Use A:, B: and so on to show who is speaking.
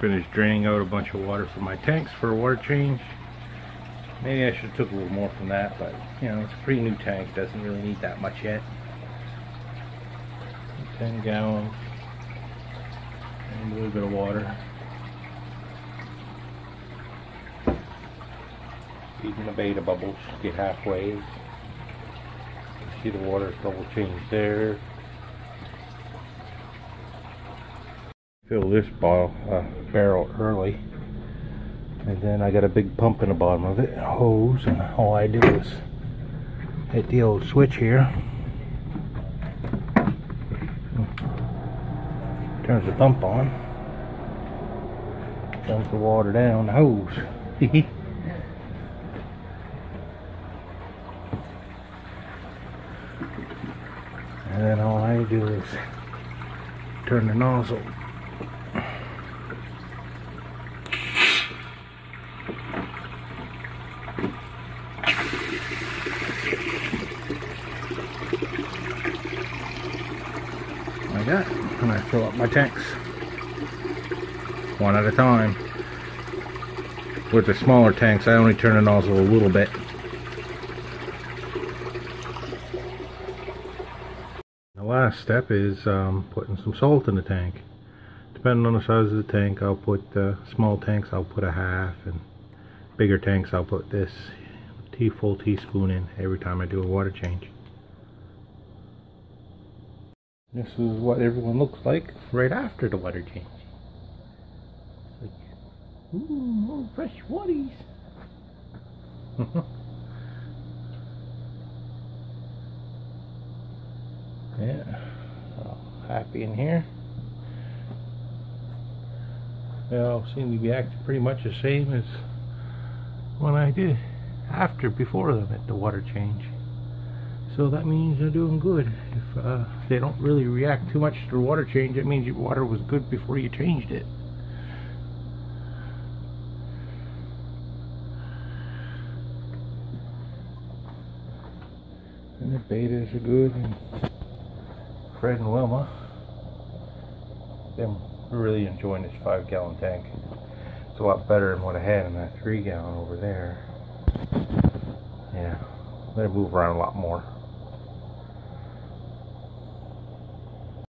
A: Finished draining out a bunch of water from my tanks for a water change. Maybe I should have took a little more from that, but you know, it's a pretty new tank, doesn't really need that much yet. 10 gallons and a little bit of water. Even the betta bubbles get halfway. You see the water's double changed there. Fill this bottle, uh, barrel early. And then I got a big pump in the bottom of it, hose, and all I do is hit the old switch here. Turns the pump on. Dumps the water down the hose. and then all I do is turn the nozzle like that. And I fill up my tanks. One at a time. With the smaller tanks I only turn the nozzle a little bit. The last step is um, putting some salt in the tank. Depending on the size of the tank I'll put uh, small tanks I'll put a half and bigger tanks I'll put this tea full teaspoon in every time I do a water change this is what everyone looks like right after the water change. Like, ooh, more fresh waties. yeah, happy in here. They all seem to be acting pretty much the same as when I did after, before them at the water change. So that means they're doing good. If uh, they don't really react too much to the water change, it means your water was good before you changed it. And the bettas are good. And Fred and Wilma, them really enjoying this five gallon tank. It's a lot better than what I had in that three gallon over there. Yeah, they move around a lot more.